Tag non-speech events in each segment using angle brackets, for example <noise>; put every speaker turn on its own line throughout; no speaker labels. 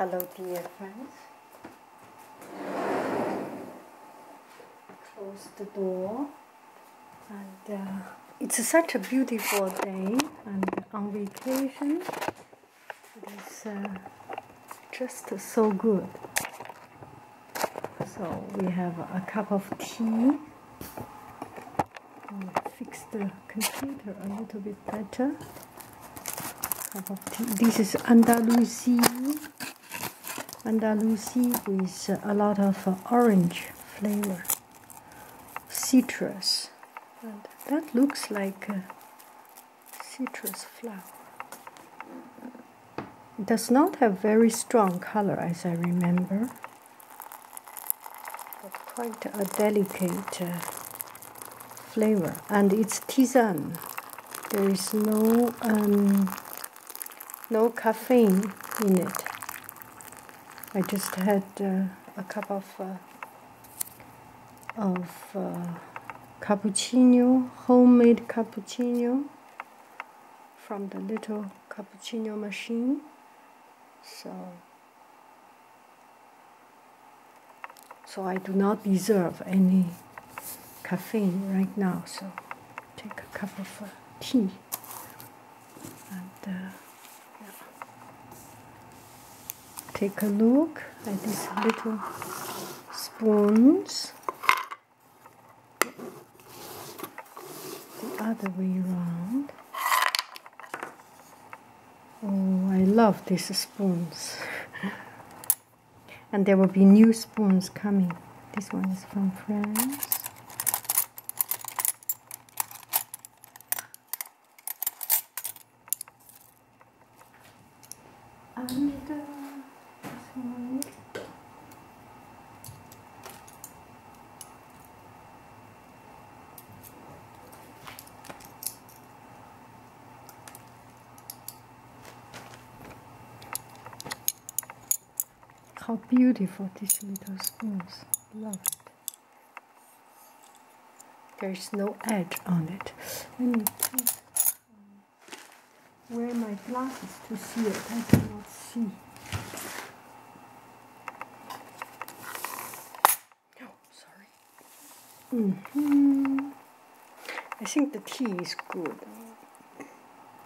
Hello, dear friends. Close the door, and uh, it's such a beautiful day. And on vacation, it is uh, just so good. So we have a cup of tea. Fix the computer a little bit better. Cup of tea. This is Andalusia Andalusi with a lot of orange flavor, citrus, and that looks like a citrus flower. It does not have very strong color as I remember, but quite a delicate uh, flavor, and it's tisane. There is no um, no caffeine in it. I just had uh, a cup of uh, of uh, cappuccino, homemade cappuccino from the little cappuccino machine. So so I do not deserve any caffeine right now. So take a cup of uh, tea and. Uh, take a look at these little spoons. The other way around. Oh I love these spoons. <laughs> And there will be new spoons coming. This one is from France how beautiful these little spoons. Love it. There's no edge on it. Let me put, um, wear my glasses to see it. I cannot see. Oh, Mm -hmm. I think the tea is good.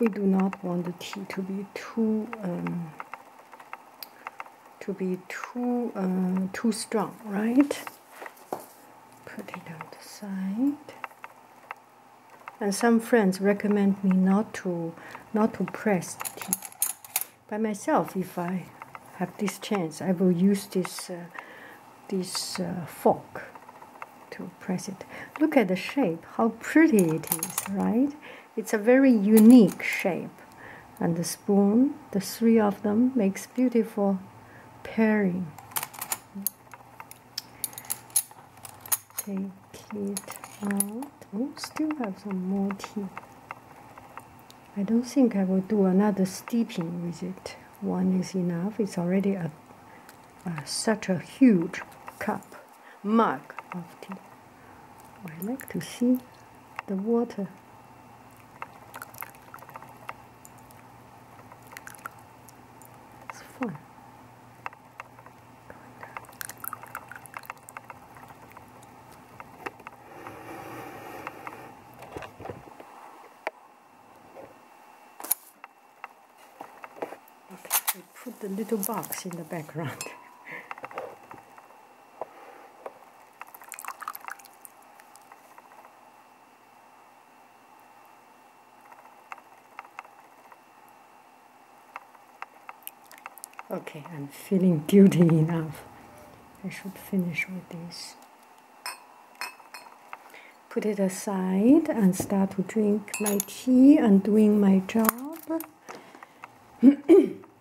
We do not want the tea to be too um, to be too uh, too strong, right? Put it on the side. And some friends recommend me not to not to press tea. By myself, if I have this chance, I will use this uh, this uh, fork to press it. Look at the shape, how pretty it is, right? It's a very unique shape. And the spoon, the three of them, makes beautiful pairing. Take it out. Oh, still have some more tea. I don't think I will do another steeping with it. One is enough. It's already a, a such a huge cup mug of tea. Oh, I like to see the water. It's fun. Okay, put the little box in the background. <laughs> Okay, I'm feeling guilty enough. I should finish with this. Put it aside and start to drink my tea and doing my job. <clears throat>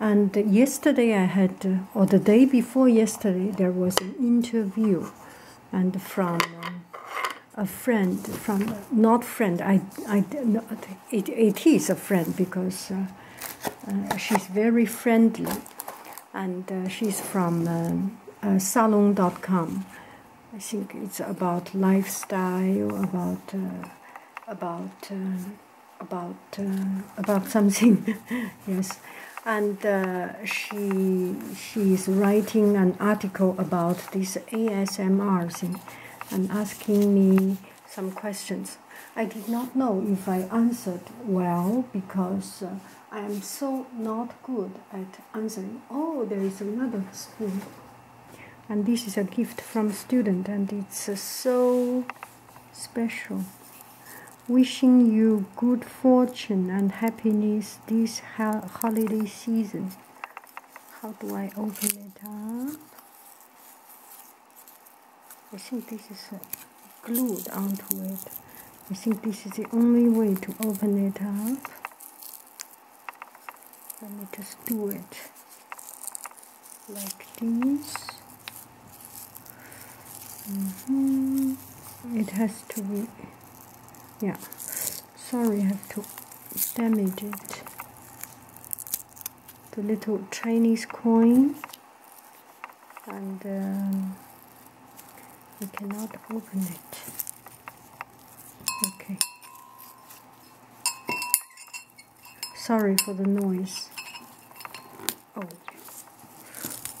and yesterday I had, or the day before yesterday, there was an interview, and from a friend from not friend I I it, it is a friend because uh, uh, she's very friendly and uh, she's from um, uh, salon.com I think it's about lifestyle about uh, about uh, about uh, about something. <laughs> yes, and uh, she she is writing an article about this ASMR thing, and asking me some questions. I did not know if I answered well because uh, I am so not good at answering. Oh, there is another spoon. And this is a gift from student, and it's uh, so special. Wishing you good fortune and happiness this holiday season. How do I open it up? I think this is glued onto it. I think this is the only way to open it up. Let me just do it like this. Mm -hmm. It has to be, yeah. Sorry, I have to damage it. The little Chinese coin, and um, we cannot open it. Okay. Sorry for the noise. Oh,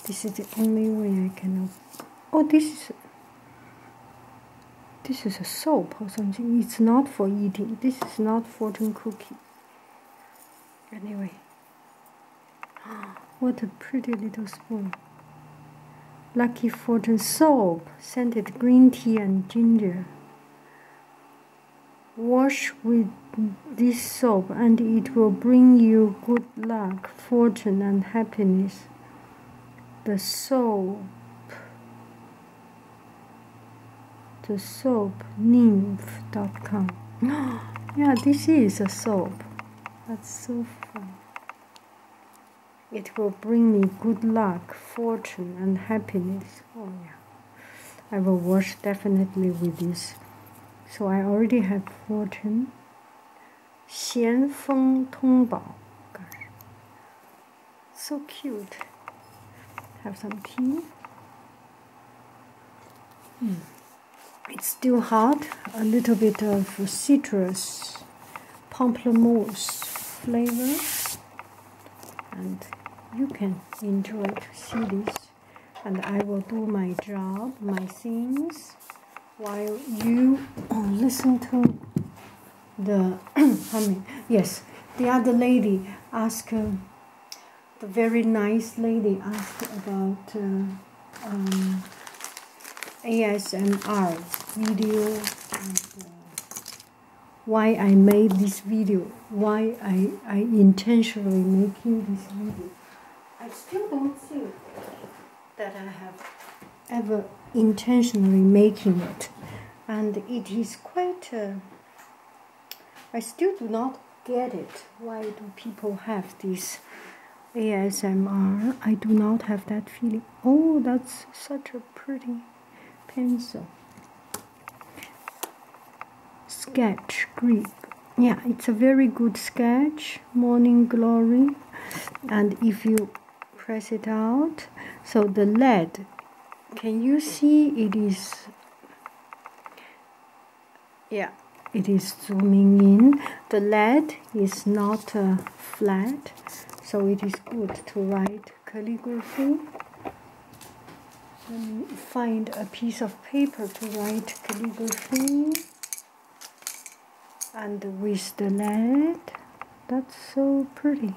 this is the only way I can. open. Oh, this is this is a soap or something. It's not for eating. This is not fortune cookie. Anyway, <gasps> what a pretty little spoon. Lucky Fortune soap, scented green tea and ginger. Wash with this soap and it will bring you good luck, fortune, and happiness. The soap, the soap, nymph.com. <gasps> yeah, this is a soap. That's so fun. It will bring me good luck, fortune, and happiness. Oh, yeah. I will wash definitely with this. So I already have fortune. 咸丰通宝. So cute. Have some tea. Mm. It's still hot. A little bit of citrus, pamplemousse flavor. And you can enjoy to see this. And I will do my job, my things while you listen to the <coughs> humming. Yes, the other lady asked, uh, the very nice lady asked about uh, um, ASMR video and uh, why I made this video, why I, I intentionally making this video. I still don't think that I have ever intentionally making it. And it is quite uh, I still do not get it. Why do people have this ASMR I do not have that feeling. Oh that's such a pretty pencil. Sketch grip yeah it's a very good sketch morning glory. And if you press it out so the lead can you see? It is yeah it is zooming in. The lead is not uh, flat so it is good to write calligraphy find a piece of paper to write calligraphy and with the lead that's so pretty.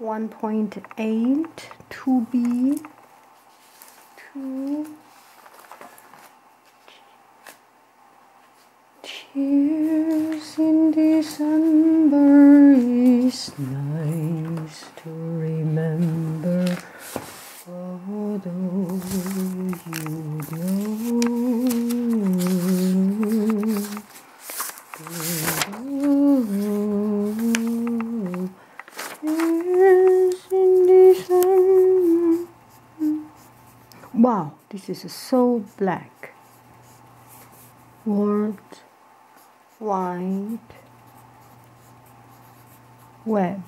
1.8 2b two tears in December is nice to remember Wow, this is so black. World Wide Web.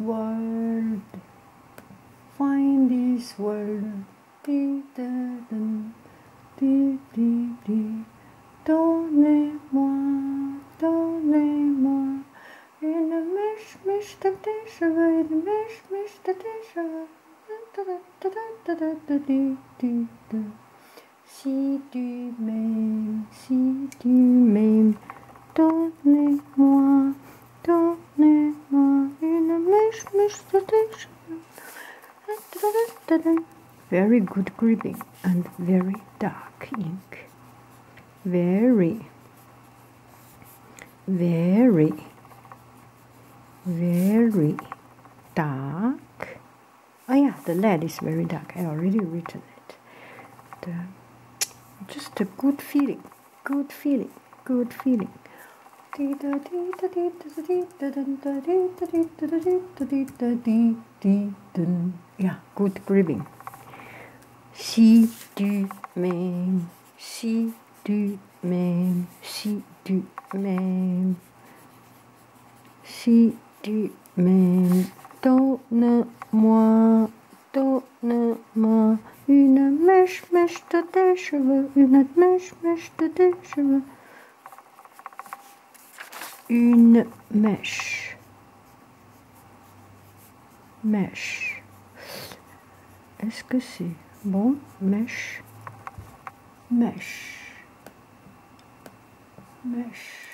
Word. Find this dee. Donnez-moi, donnez-moi une mèche, mèche de tes cheveux, une mèche, mèche de tes cheveux. Si tu m'aimes, si tu m'aimes, donnez-moi, Very good gripping and very dark ink. Very, very, very dark. Oh yeah, the lead is very dark. I already written it. The, just a good feeling, good feeling, good feeling. Yeah, good gripping. Si tu m'aimes, si tu m'aimes, si tu m'aimes, si tu m'aimes, donne-moi, donne-moi une mèche, mèche de tes cheveux, une mèche, mèche de tes cheveux, une mèche, mèche. Est-ce que c'est bon, mèche, mèche? mèche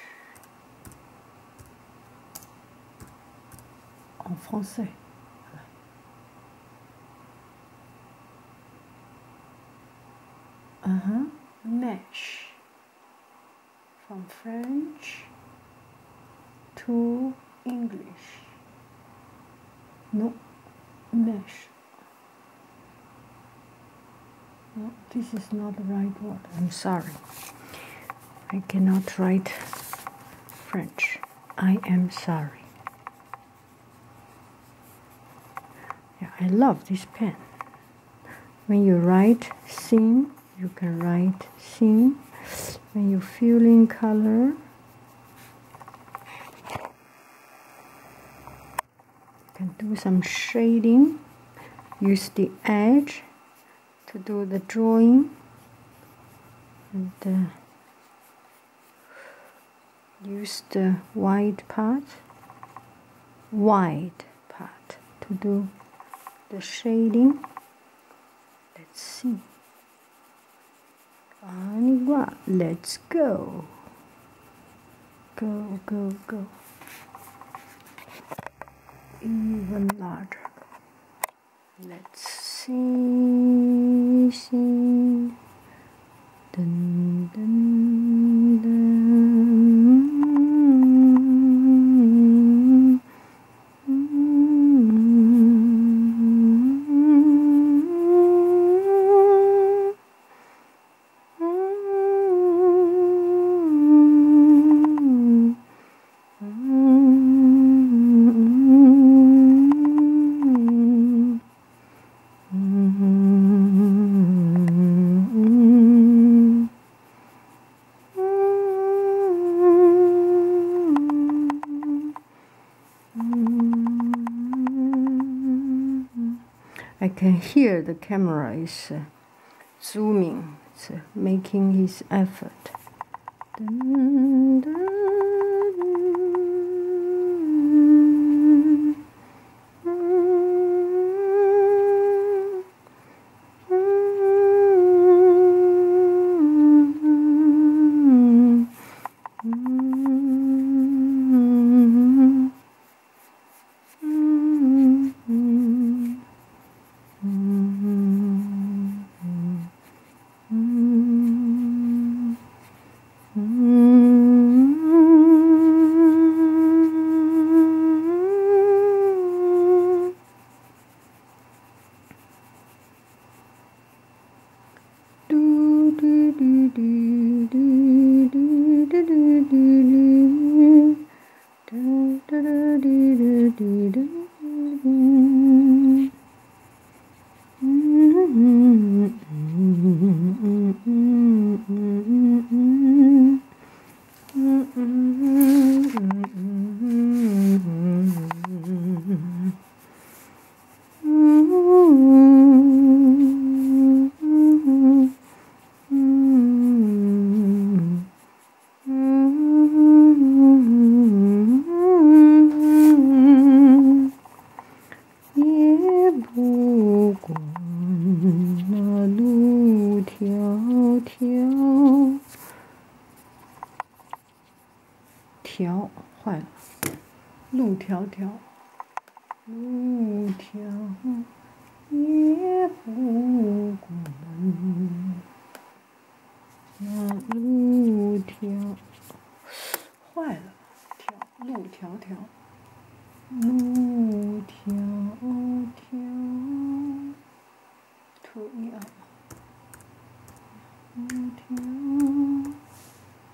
en français. Uh -huh. Mesh from French to English. No, mesh. No, this is not the right word. I'm sorry. I cannot write French. I am sorry. Yeah, I love this pen. When you write scene, you can write scene. When you fill in color, you can some shading. Use the edge to do the drawing. And uh, use the wide part wide part to do the shading let's see one let's go go go go even larger. Let's see see. Dun, dun, can hear the camera is uh, zooming, it's uh, making his effort. Dun, dun,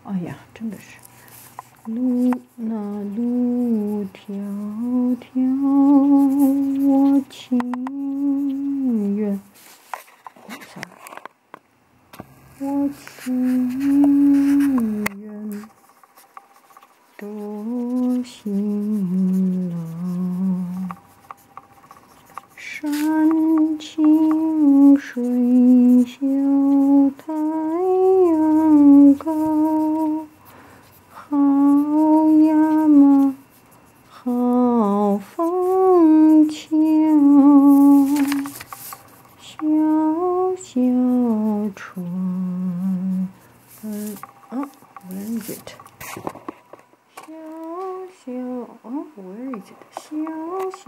哎呀，真的是。路那路迢迢，where is it? Xiao xiao, oh, where is it? 春嗯哦，where oh, is it？小小哦，where is it？小小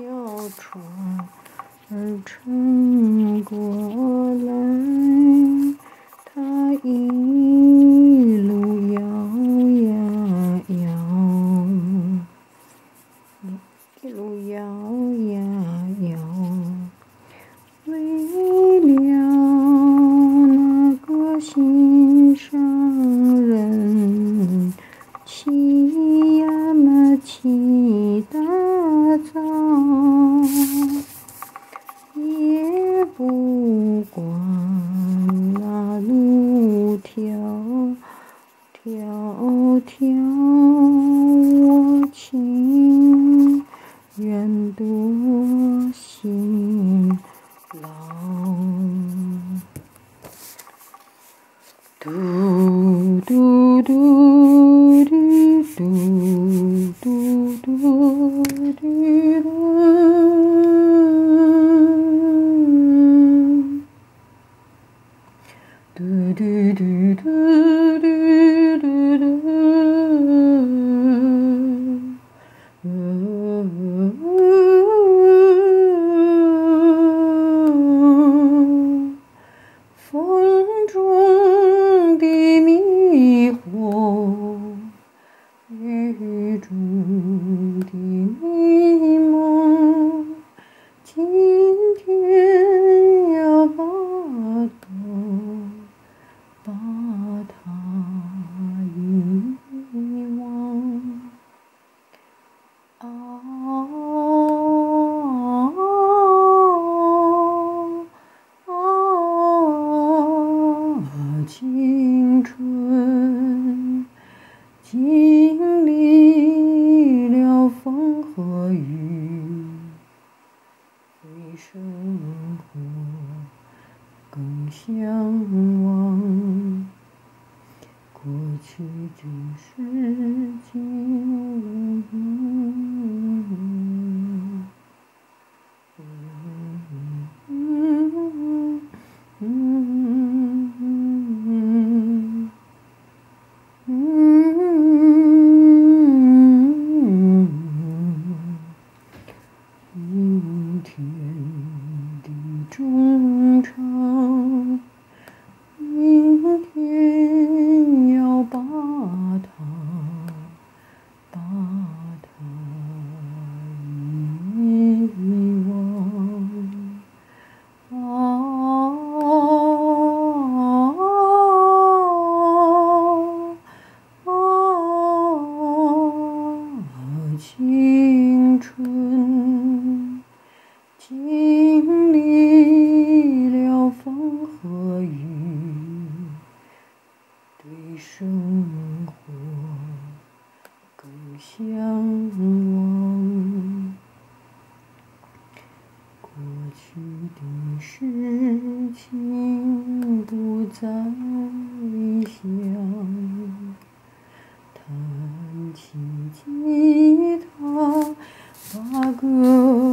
船。here 生活更向往过去的事情 Oh.